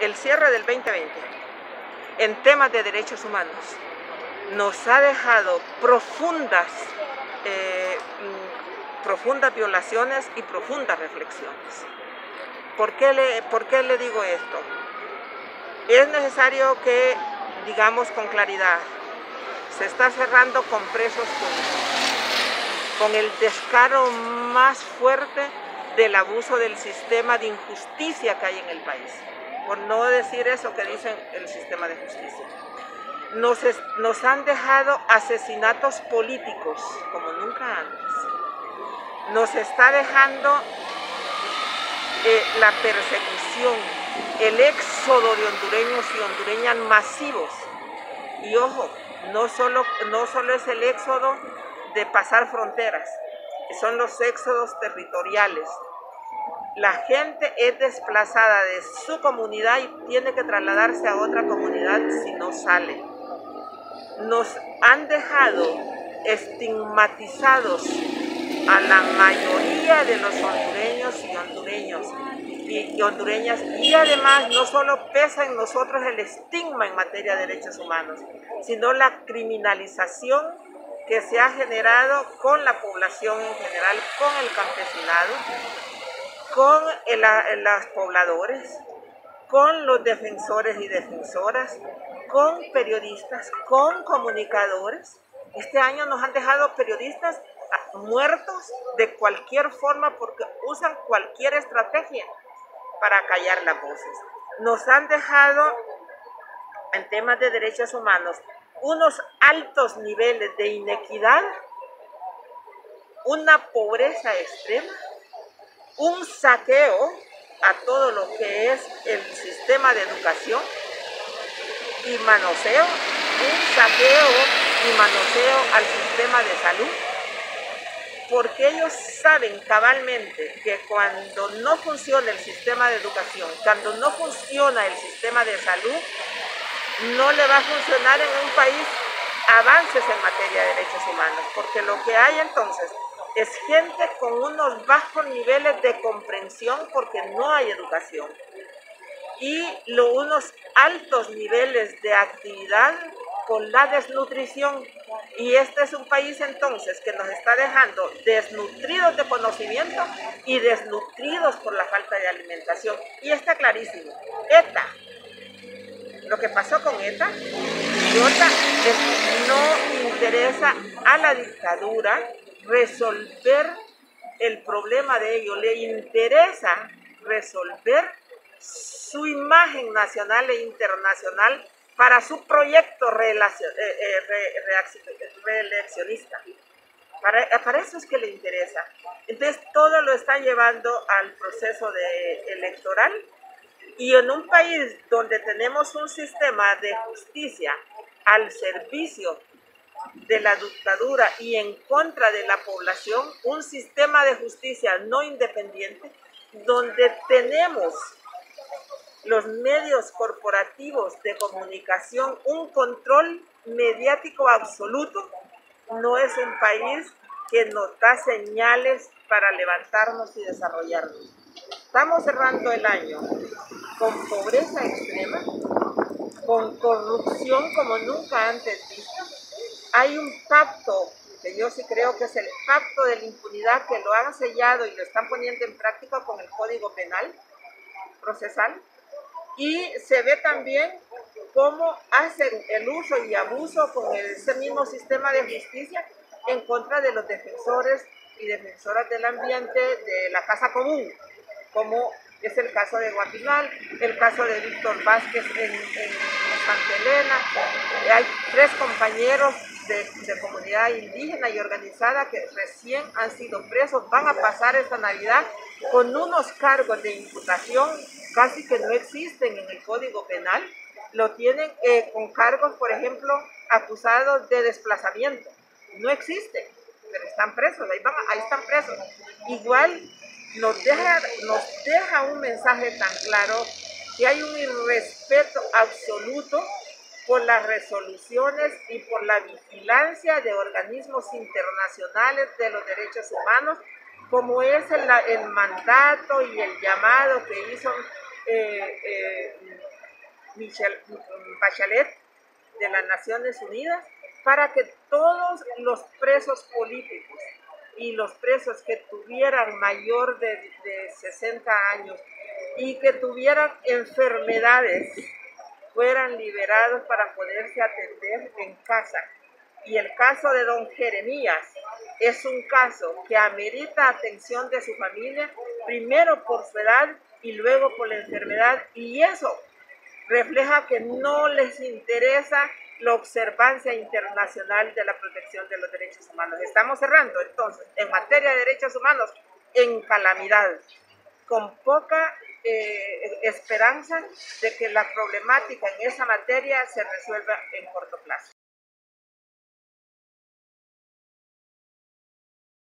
el cierre del 2020 en temas de derechos humanos nos ha dejado profundas, eh, mm, profundas violaciones y profundas reflexiones. ¿Por qué, le, ¿Por qué le digo esto? Es necesario que digamos con claridad, se está cerrando con presos políticos, con el descaro más fuerte del abuso del sistema de injusticia que hay en el país por no decir eso que dicen el sistema de justicia. Nos, han dejado asesinatos políticos como nunca antes. Nos está dejando eh, la persecución, el éxodo de hondureños y hondureñas masivos. Y ojo, no solo, no solo es el éxodo de pasar fronteras, son los éxodos territoriales, la gente es desplazada de su comunidad y tiene que trasladarse a otra comunidad si no sale. Nos han dejado estigmatizados a la mayoría de los hondureños y hondureños y, hondureñas y además no solo pesa en nosotros el estigma en materia de derechos humanos, sino la criminalización que se ha generado con la población en general, con el campesinado con los pobladores, con los defensores y defensoras, con periodistas, con comunicadores. Este año nos han dejado periodistas muertos de cualquier forma porque usan cualquier estrategia para callar las voces. Nos han dejado en temas de derechos humanos unos altos niveles de inequidad, una pobreza extrema un saqueo a todo lo que es el sistema de educación y manoseo, un saqueo y manoseo al sistema de salud, porque ellos saben cabalmente que cuando no funciona el sistema de educación, cuando no funciona el sistema de salud, no le va a funcionar en un país avances en materia de derechos humanos, porque lo que hay entonces es gente con unos bajos niveles de comprensión porque no hay educación y unos altos niveles de actividad con la desnutrición. Y este es un país entonces que nos está dejando desnutridos de conocimiento y desnutridos por la falta de alimentación. Y está clarísimo. ETA, lo que pasó con ETA, ETA no interesa a la dictadura resolver el problema de ellos, le interesa resolver su imagen nacional e internacional para su proyecto eh, eh, reeleccionista. Para, eso es que le interesa. Entonces todo lo está llevando al proceso electoral y en un país donde tenemos un sistema de justicia al servicio de la dictadura y en contra de la población, un sistema de justicia no independiente, donde tenemos los medios corporativos de comunicación, un control mediático absoluto, no es un país que nos da señales para levantarnos y desarrollarnos. Estamos cerrando el año con pobreza extrema, con corrupción como nunca antes vista, hay un pacto, que yo sí creo que es el pacto de la impunidad, que lo han sellado y lo están poniendo en práctica con el Código Penal procesal. Y se ve también cómo hacen el uso y abuso con ese mismo sistema de justicia en contra de los defensores y defensoras del ambiente de la casa común, como es el caso de Guapimal, el caso de Víctor Vázquez en, en Santa. Hay tres compañeros de, comunidad indígena y organizada que recién han sido presos van a pasar esta Navidad con unos cargos de imputación casi que no existen en el Código Penal. Lo tienen eh, con cargos, por ejemplo, acusados de desplazamiento. No existe, pero están presos, ahí, van, ahí están presos. Igual nos deja, nos deja un mensaje tan claro que hay un irrespeto absoluto por las resoluciones y por la vigilancia de organismos internacionales de los derechos humanos, como es el, mandato y el llamado que hizo eh, eh, Bachelet de las Naciones Unidas para que todos los presos políticos y los presos que tuvieran mayor de, de 60 años y que tuvieran enfermedades fueran liberados para poderse atender en casa. Y el caso de don Jeremías es un caso que amerita atención de su familia, primero por su edad y luego por la enfermedad. Y eso refleja que no les interesa la observancia internacional de la protección de los derechos humanos. Estamos cerrando entonces en materia de derechos humanos en calamidad, con poca eh, esperanza de que la problemática en esa materia se resuelva en corto plazo.